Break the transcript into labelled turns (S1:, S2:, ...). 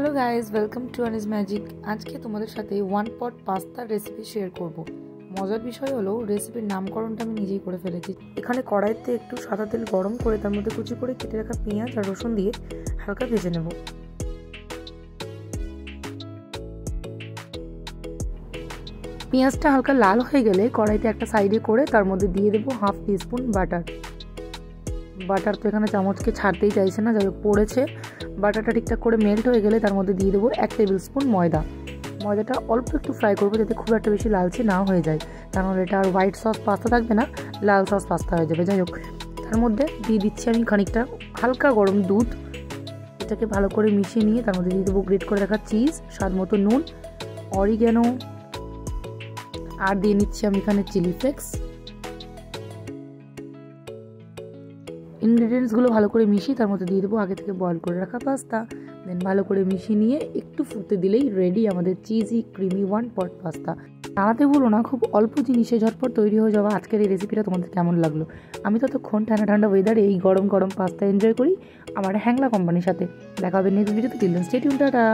S1: Hello guys welcome to Anis magic আজকে তোমাদের সাথে ওয়ান পট পাস্তার রেসিপি শেয়ার করব। মজার বিষয় হলো রেসিপির নামকরণটা আমি নিজেই করে ফেলেছি। এখানে কড়াইতে একটু সাদা তেল গরম করে, তার মধ্যে কুচি করে কেটে রাখা পেঁয়াজ আর রসুন দিয়ে হালকা ভেজে নেব। পেঁয়াজটা হালকা লাল হয়ে গেলে কড়াইতে একটা সাইডে করে, তার মধ্যে দিয়ে দেবো হাফ টিস্পুন বাটার বাটার তো এখানে চামচকে ছাড়তেই চাইছে না হোক পড়েছে। বাটারটা ঠিকঠাক করে মেল্ট হয়ে গেলে তার মধ্যে দিয়ে দেবো এক টেবিল স্পুন ময়দা। ময়দাটা অল্প একটু ফ্রাই করব যাতে খুব একটা বেশি লালচে না হয়ে যায়। তাহলে এটা আর হোয়াইট সস পাস্তা থাকবে না, লাল সস পাস্তা হয়ে যাবে। যাই হোক, তার মধ্যে দিয়ে দিচ্ছি আমি খানিকটা হালকা গরম দুধ। এটাকে ভালো করে মিশিয়ে নিয়ে তার মধ্যে দিয়ে দেবো গ্রেট করে রাখা চিজ স্বাদ মতো নুন অরিগ্যানো আর দিয়ে নিচ্ছি আমি এখানে চিলি ফ্লেক্স ইনগ্রিডিয়েন্টসগুলো ভালো করে মিশিয়ে তার মধ্যে দিয়ে দেবো। আগে থেকে বয়ল করে রাখা পাস্তা দেন ভালো করে মিশিয়ে নিয়ে একটু ফুটতে দিলেই রেডি আমাদের cheesy creamy one pot pasta জানাতে বলো না, খুব অল্প জিনিসে ঝটপট তৈরি হয়ে যাওয়া আজকের এই রেসিপিটা তোমাদের কেমন লাগল? আমি ততক্ষণ ঠান্ডা ঠান্ডা ওয়েদারে এই গরম গরম পাস্তা এনজয় করি আমার হ্যাংলা কোম্পানির সাথে। দেখা হবে নেক্সট ভিডিওতে টিলন স্টেট টাটা!